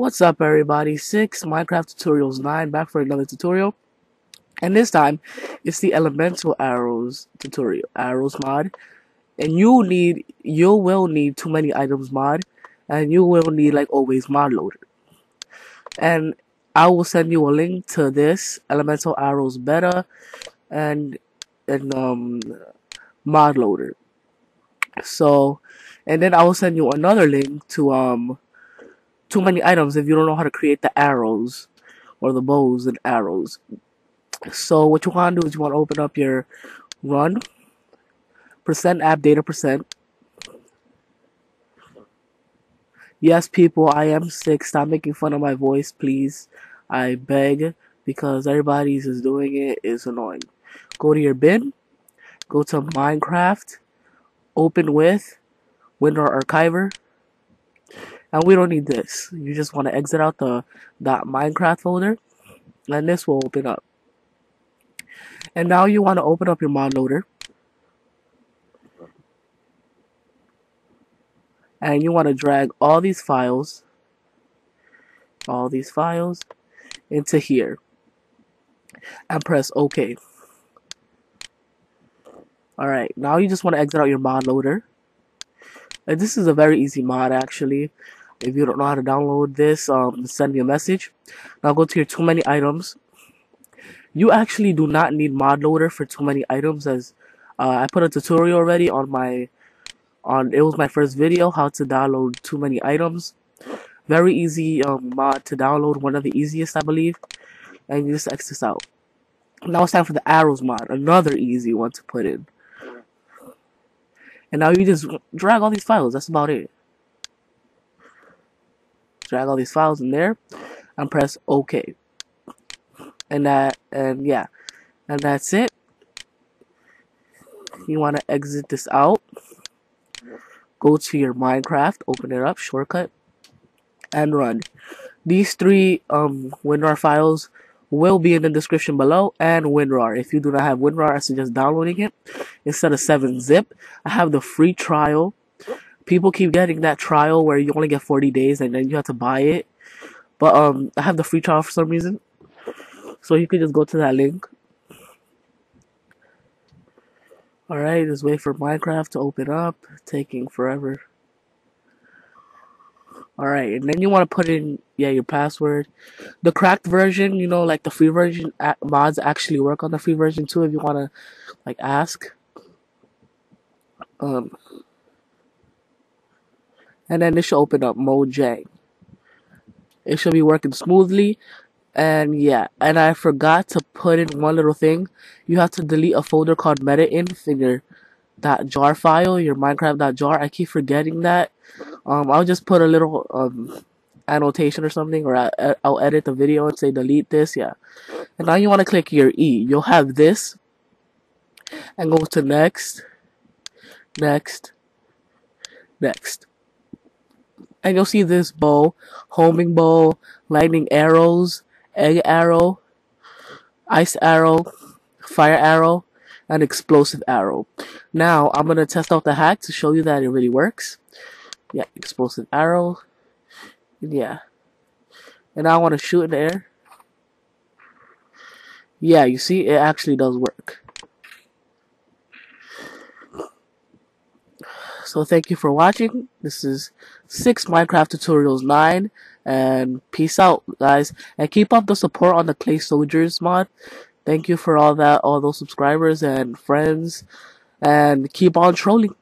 What's up everybody, 6 Minecraft Tutorials 9 back for another tutorial. And this time, it's the Elemental Arrows tutorial, Arrows mod. And you'll need, you will need too many items mod, and you will need like always mod loader. And I will send you a link to this Elemental Arrows beta and, and um, mod loader. So, and then I will send you another link to um too many items if you don't know how to create the arrows or the bows and arrows. So what you want to do is you want to open up your run percent app data percent. Yes, people, I am sick. Stop making fun of my voice, please. I beg because everybody's is doing it. It's annoying. Go to your bin. Go to Minecraft. Open with WinRAR Archiver and we don't need this. You just want to exit out the that .minecraft folder, and this will open up. And now you want to open up your mod loader. And you want to drag all these files, all these files, into here. And press OK. Alright, now you just want to exit out your mod loader. And this is a very easy mod actually. If you don't know how to download this, um, send me a message. Now go to your too many items. You actually do not need mod loader for too many items as uh, I put a tutorial already on my on it was my first video how to download too many items. Very easy um, mod to download, one of the easiest I believe. And you just X this out. Now it's time for the arrows mod, another easy one to put in. And now you just drag all these files, that's about it drag all these files in there and press OK. And that, and yeah, and that's it. You want to exit this out. Go to your Minecraft, open it up, shortcut, and run. These three um, WinRAR files will be in the description below and WinRAR. If you do not have WinRAR, I suggest downloading it instead of 7-zip. I have the free trial people keep getting that trial where you only get 40 days and then you have to buy it. But um, I have the free trial for some reason. So you can just go to that link. Alright, just wait for Minecraft to open up. Taking forever. Alright, and then you want to put in, yeah, your password. The cracked version, you know, like the free version mods actually work on the free version too if you want to, like, ask. Um, and then it should open up Mojang. It should be working smoothly. And yeah, and I forgot to put in one little thing. You have to delete a folder called metainf.jar file, your minecraft.jar. I keep forgetting that. Um, I'll just put a little um, annotation or something, or I, I'll edit the video and say delete this. Yeah. And now you want to click your E. You'll have this, and go to next, next, next and you'll see this bow, homing bow, lightning arrows, egg arrow, ice arrow, fire arrow, and explosive arrow. Now, I'm going to test out the hack to show you that it really works. Yeah, explosive arrow. Yeah. And I want to shoot in the air. Yeah, you see, it actually does work. So thank you for watching. This is 6 Minecraft Tutorials 9. And peace out, guys. And keep up the support on the Clay Soldiers mod. Thank you for all that, all those subscribers and friends. And keep on trolling.